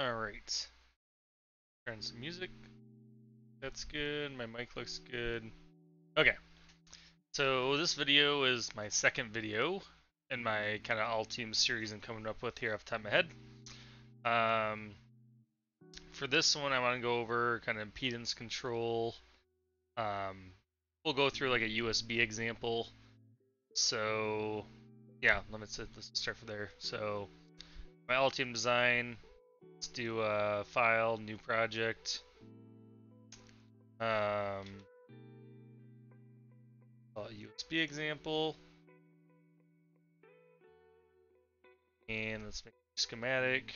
Alright. Turn some music. That's good. My mic looks good. Okay. So this video is my second video in my kind of Altium series I'm coming up with here off the top of my head. Um, for this one, I want to go over kind of impedance control. Um, we'll go through like a USB example. So yeah, let me let's start from there. So my Altium design, let's do a file, new project. Um, USB example. And let's make schematic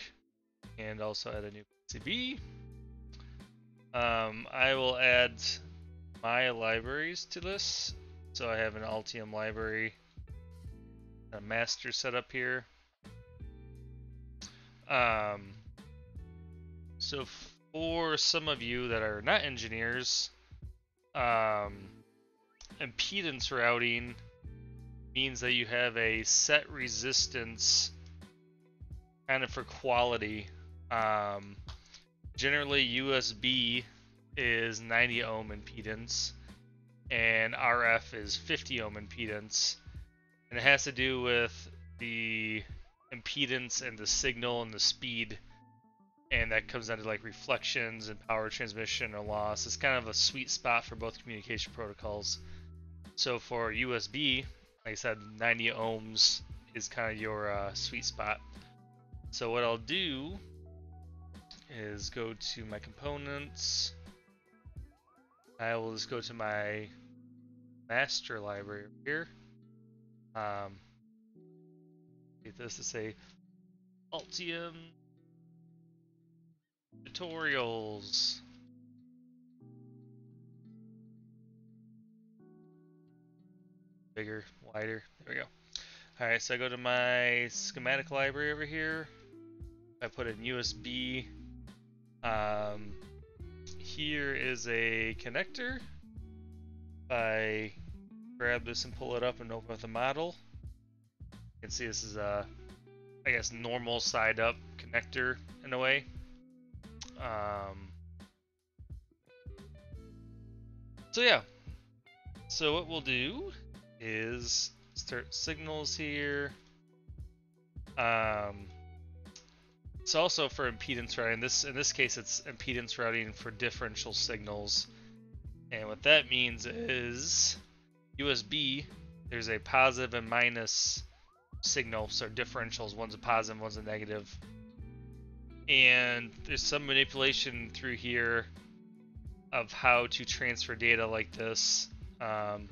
and also add a new PCB. Um, I will add my libraries to this. So I have an Altium library, a master setup here. Um, so for some of you that are not engineers, um, impedance routing means that you have a set resistance kind of for quality. Um, generally, USB is 90 ohm impedance, and RF is 50 ohm impedance, and it has to do with the impedance and the signal and the speed, and that comes down to like reflections and power transmission or loss. It's kind of a sweet spot for both communication protocols. So for USB, like I said, 90 ohms is kind of your uh, sweet spot. So what I'll do is go to my components. I will just go to my master library here. Um, get this to say Altium tutorials. Bigger, wider. There we go. Alright, so I go to my schematic library over here. I put in USB. Um, here is a connector. I grab this and pull it up and open up the model. You can see this is a, I guess, normal side up connector in a way. Um, so yeah, so what we'll do is start signals here. Um, it's also for impedance routing. This in this case, it's impedance routing for differential signals. And what that means is USB. There's a positive and minus signal, so differentials. One's a positive, one's a negative. And there's some manipulation through here of how to transfer data like this. Um,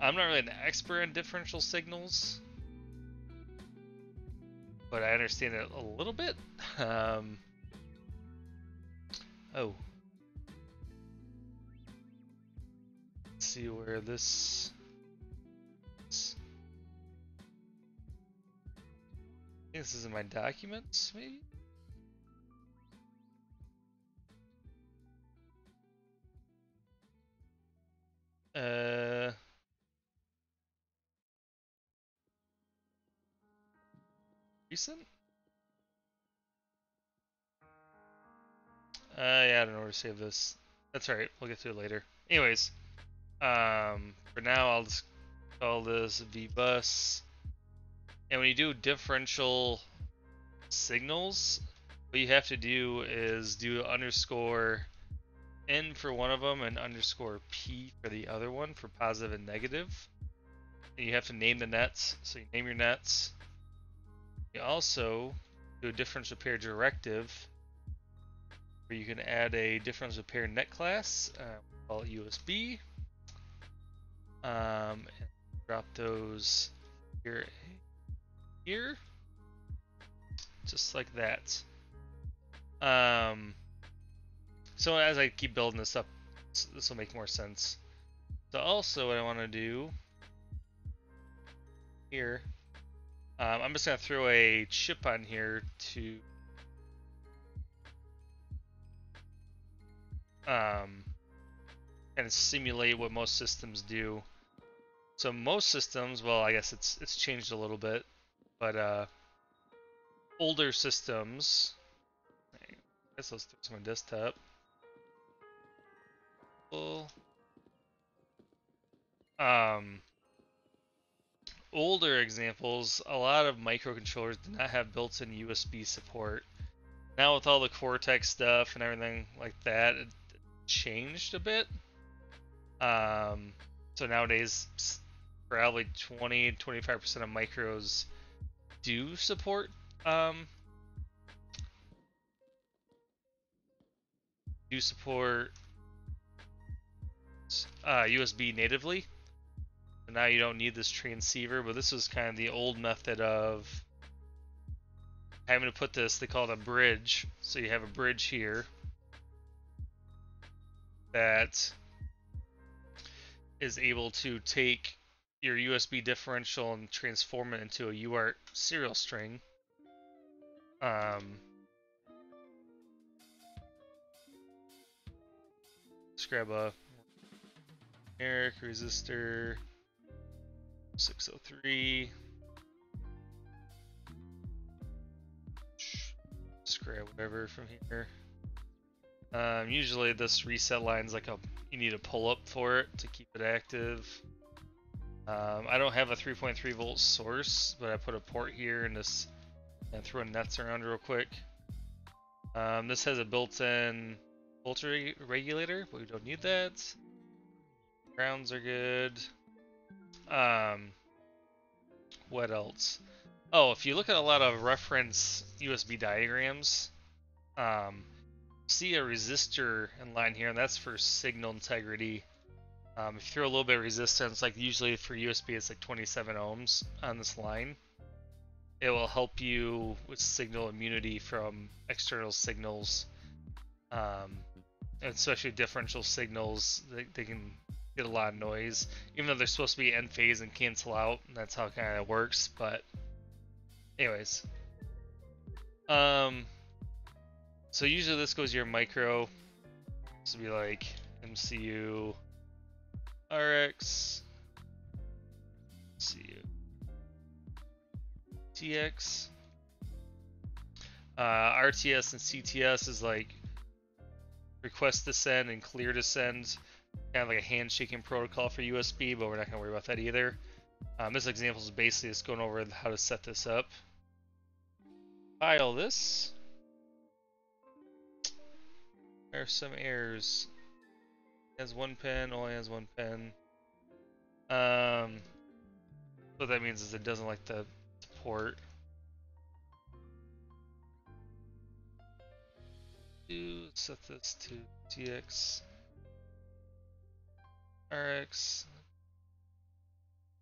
I'm not really an expert in differential signals, but I understand it a little bit. Um, oh. Let's see where this... I think this is in my documents, maybe? Uh... Recent? Uh, yeah, I don't know where to save this. That's alright, we'll get to it later. Anyways, um, for now I'll just call this VBus. And when you do differential signals, what you have to do is do underscore N for one of them and underscore P for the other one for positive and negative. And you have to name the nets, so you name your nets, you also do a differential pair directive where you can add a differential pair net class, uh, call it USB, um, drop those here, here, just like that. Um, so as I keep building this up, this will make more sense. So also what I want to do here um, I'm just going to throw a chip on here to um, kind of simulate what most systems do. So most systems, well, I guess it's it's changed a little bit, but uh, older systems, I guess let's do some on desktop. Um, older examples, a lot of microcontrollers did not have built-in USB support. Now with all the Cortex stuff and everything like that, it changed a bit. Um, so nowadays, probably 20 25% of micros do support um, do support uh, USB natively. So now you don't need this transceiver, but this was kind of the old method of having to put this, they call it a bridge. So you have a bridge here that is able to take your USB differential and transform it into a UART serial string. Um, let's grab a Eric resistor 603. Just grab whatever from here. Um, usually this reset line is like a you need a pull up for it to keep it active. Um, I don't have a 3.3 volt source, but I put a port here and this and throw nets around real quick. Um, this has a built-in voltage regulator, but we don't need that. Grounds are good. Um, what else? Oh, if you look at a lot of reference USB diagrams, um, see a resistor in line here, and that's for signal integrity. Um, if you throw a little bit of resistance, like usually for USB it's like 27 ohms on this line, it will help you with signal immunity from external signals, um, especially differential signals. They, they, can get a lot of noise, even though they're supposed to be end phase and cancel out. And that's how it kind of works. But, anyways, um, so usually this goes your micro. This would be like MCU RX, MCU TX. Uh, RTS and CTS is like request to send and clear to send, kind of like a handshaking protocol for USB, but we're not going to worry about that either. Um, this example is basically just going over how to set this up. File this. There are some errors. Has one pin, only has one pin. Um, what that means is it doesn't like the port. Set this to TX RX.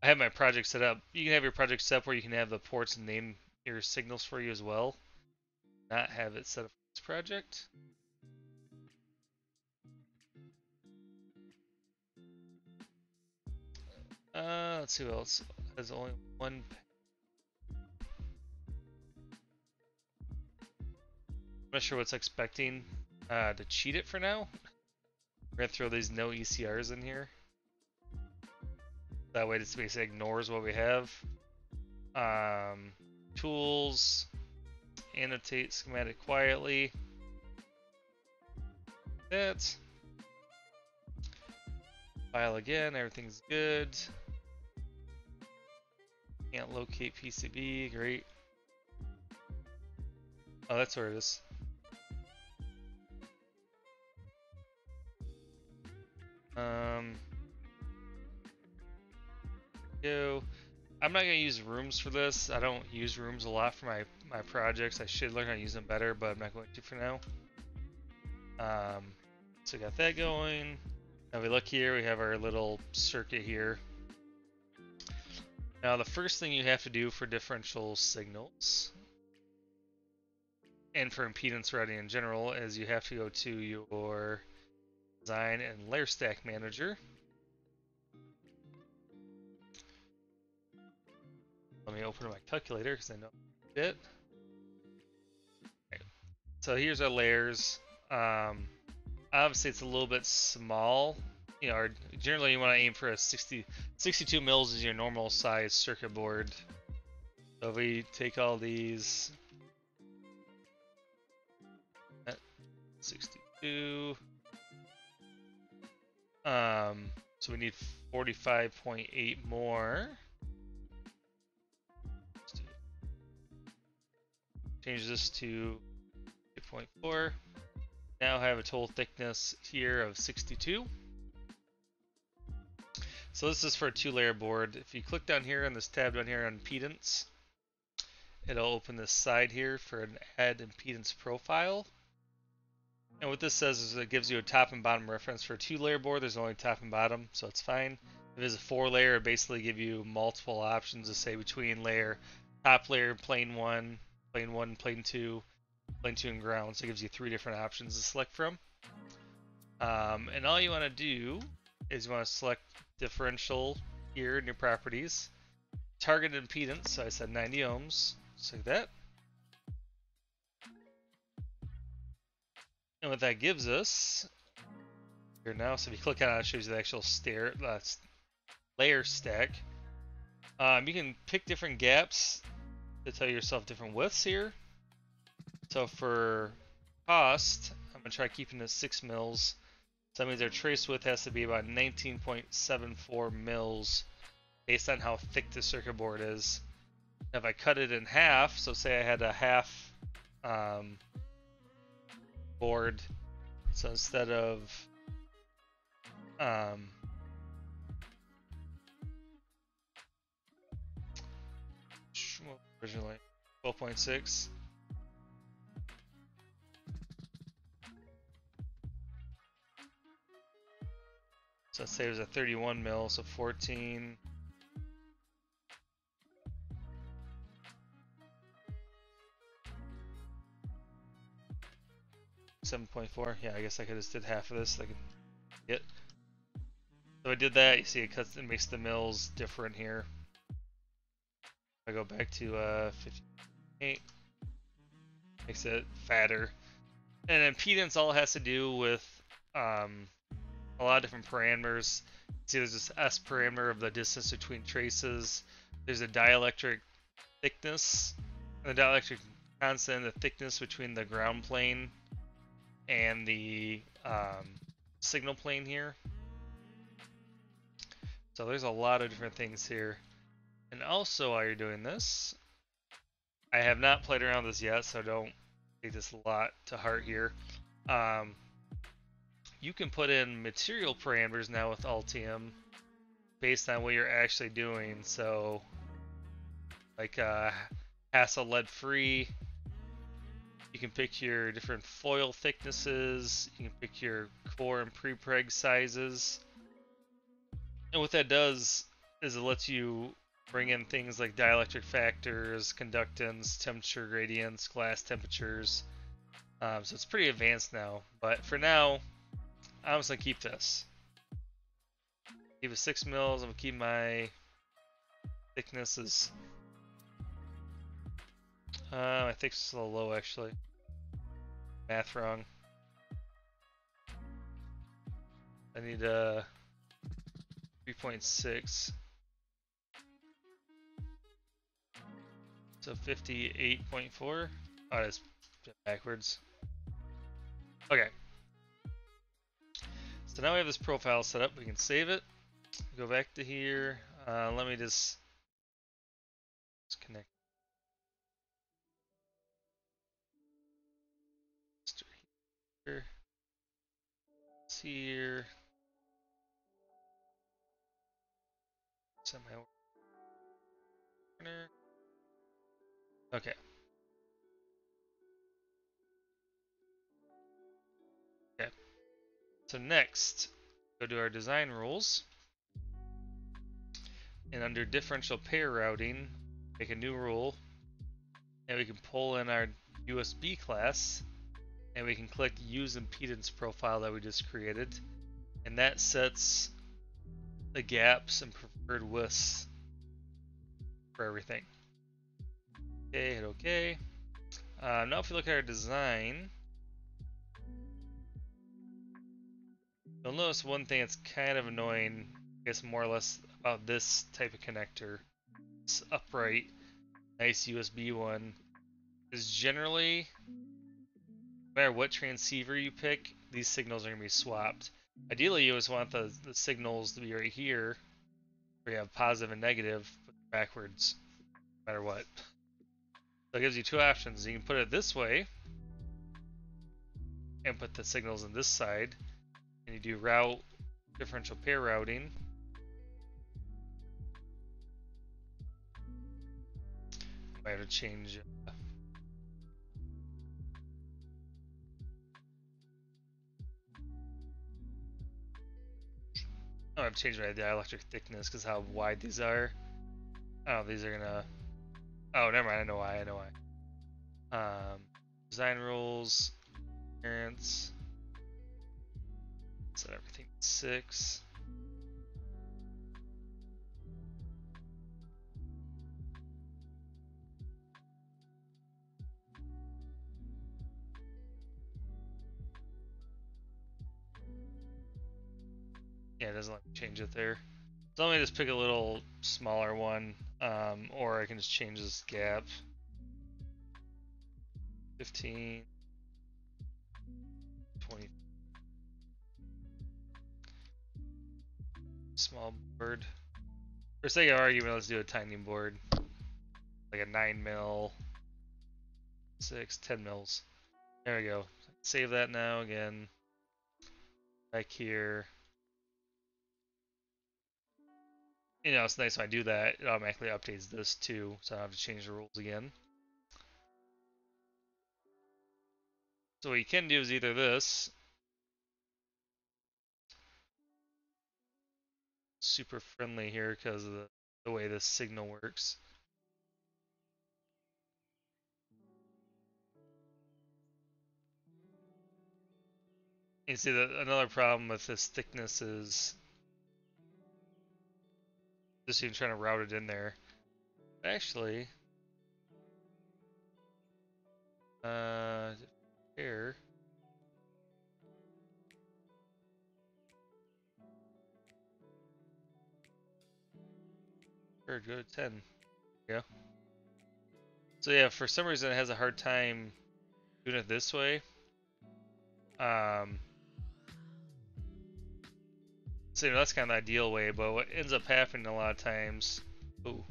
I have my project set up. You can have your project set up where you can have the ports name your signals for you as well. Not have it set up for this project. Uh, let's see who else has only one. I'm not sure what's expecting uh, to cheat it for now. We're gonna throw these no ECRs in here. That way, it basically ignores what we have. Um, tools, annotate schematic quietly. That. File again, everything's good. Can't locate PCB, great. Oh, that's where it is. Um, I'm not gonna use rooms for this. I don't use rooms a lot for my my projects. I should learn how to use them better, but I'm not going to for now. Um, so got that going. Now we look here, we have our little circuit here. Now the first thing you have to do for differential signals and for impedance routing in general is you have to go to your design and layer stack manager. Let me open my calculator because I know it. So here's our layers. Um, obviously it's a little bit small you know, generally you want to aim for a 60, 62 mils is your normal size circuit board. So if we take all these, 62. Um, so we need 45.8 more. Change this to 8.4. Now I have a total thickness here of 62. So this is for a two layer board. If you click down here on this tab down here on impedance, it'll open this side here for an add impedance profile. And what this says is it gives you a top and bottom reference for a two layer board. There's only top and bottom, so it's fine. If it's a four layer, it basically give you multiple options to say between layer, top layer, plane one, plane one, plane two, plane two and ground. So it gives you three different options to select from. Um, and all you want to do is you want to select differential here in your properties. Target impedance, so I said 90 ohms, just like that. And what that gives us here now, so if you click on it, it shows you the actual stair, uh, layer stack. Um, you can pick different gaps to tell yourself different widths here. So for cost, I'm gonna try keeping this six mils. So that means our trace width has to be about 19.74 mils based on how thick the circuit board is. If I cut it in half, so say I had a half um, board. So instead of um, originally 12.6 so let's say it was a 31 mil so 14 7.4. Yeah, I guess I could have did half of this. I could get. So I did that. You see, it cuts. It makes the mils different here. I go back to uh, 58. Makes it fatter. And impedance all has to do with um, a lot of different parameters. See, there's this S parameter of the distance between traces. There's a dielectric thickness, the dielectric constant, the thickness between the ground plane and the um, signal plane here. So there's a lot of different things here. And also while you're doing this, I have not played around this yet, so don't take this a lot to heart here. Um, you can put in material parameters now with Altium based on what you're actually doing. So like uh, HASL lead free, you can pick your different foil thicknesses. You can pick your core and prepreg sizes. And what that does is it lets you bring in things like dielectric factors, conductance, temperature gradients, glass temperatures. Um, so it's pretty advanced now. But for now, I'm just gonna keep this. Keep it six mils. I'm gonna keep my thicknesses uh, I think it's a little low actually. Math wrong. I need a uh, 3.6. So 58.4. Oh, that's backwards. Okay. So now we have this profile set up. We can save it. Go back to here. Uh, let me just, just connect here. Here. Semi corner. Okay. Okay. So next, go to our design rules. And under differential pair routing, make a new rule. And we can pull in our USB class and we can click use impedance profile that we just created and that sets the gaps and preferred widths for everything. Okay, hit OK. Uh, now if you look at our design, you'll notice one thing that's kind of annoying, I guess more or less about this type of connector. It's upright, nice USB one, is generally no matter what transceiver you pick, these signals are going to be swapped. Ideally, you always want the, the signals to be right here, where you have positive and negative, backwards, no matter what. So it gives you two options. You can put it this way, and put the signals on this side, and you do route differential pair routing. I have to change Oh, I've changed my dielectric thickness because how wide these are. Oh, these are gonna. Oh, never mind. I know why. I know why. Um, design rules, appearance. Set everything six. Yeah, it doesn't let me change it there. So let me just pick a little smaller one, um, or I can just change this gap. 15, 20. Small board. For sake of argument, let's do a tiny board. Like a 9 mil, 6, 10 mils. There we go. Save that now again. Back here. You know, it's nice when I do that, it automatically updates this too, so I don't have to change the rules again. So what you can do is either this, super friendly here because of the, the way this signal works. You see that another problem with this thickness is just even trying to route it in there. Actually, uh, here. Go to 10. Yeah. So yeah, for some reason it has a hard time doing it this way. Um, that's kind of the ideal way, but what ends up happening a lot of times... Ooh.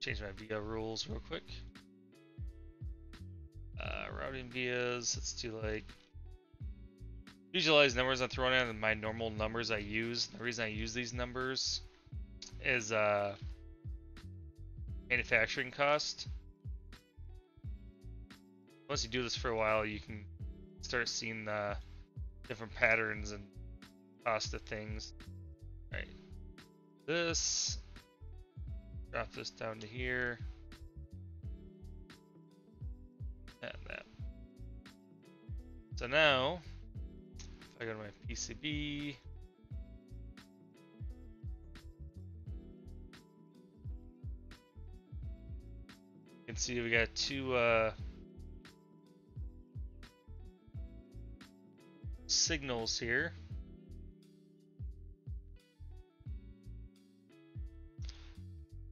Change my via rules real quick. Uh, routing vias, let's do like... Visualize numbers I'm throwing in my normal numbers I use. The reason I use these numbers is uh, manufacturing cost. Once you do this for a while, you can start seeing the different patterns and of things. Right. This. Drop this down to here. And that. So now, if I go to my PCB, you can see we got two uh, signals here.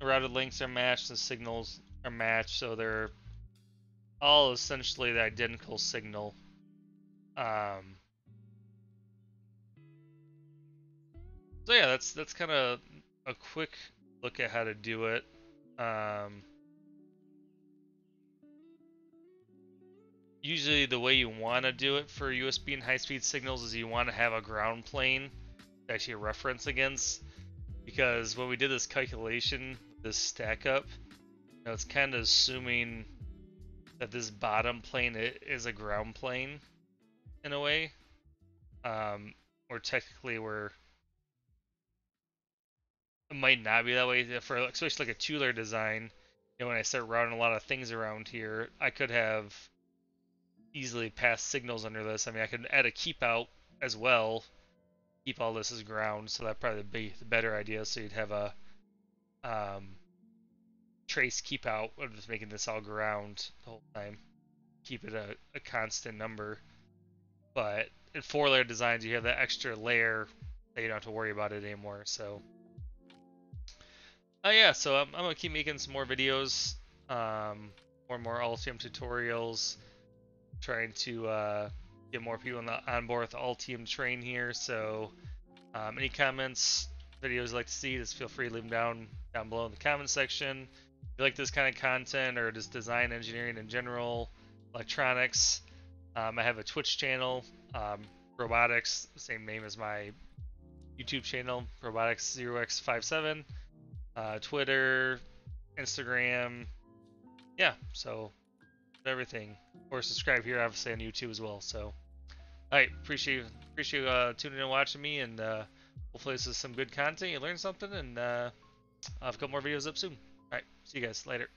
The routed links are matched, the signals are matched, so they're all essentially the identical signal. Um, so yeah, that's that's kind of a quick look at how to do it. Um, usually the way you want to do it for USB and high-speed signals is you want to have a ground plane to actually reference against because when we did this calculation this stack up, you know, it's kind of assuming that this bottom plane is a ground plane in a way. Um, or technically we're it might not be that way for especially like a two-layer design. You know, when I start routing a lot of things around here, I could have easily passed signals under this. I mean, I could add a keep out as well, keep all this as ground, so that'd probably be the better idea. So you'd have a um, trace keep out of just making this all ground the whole time. Keep it a, a constant number. But in four layer designs, you have that extra layer that you don't have to worry about it anymore. So, oh uh, yeah, so I'm, I'm, gonna keep making some more videos, um, more and more Altium tutorials. trying to uh, get more people on, the, on board with the Altium here. So, um, any comments, videos you'd like to see, just feel free to leave them down down below in the comment section. If you like this kind of content or just design engineering in general, electronics, um, I have a Twitch channel, um, Brobotix, same name as my YouTube channel, Brobotix 0x57, uh, Twitter, Instagram, yeah, so everything. Or subscribe here, obviously on YouTube as well. So, all right, appreciate appreciate uh, tuning in and watching me, and uh, hopefully this is some good content. You learned something, and uh, I'll have a couple more videos up soon. All right, see you guys later.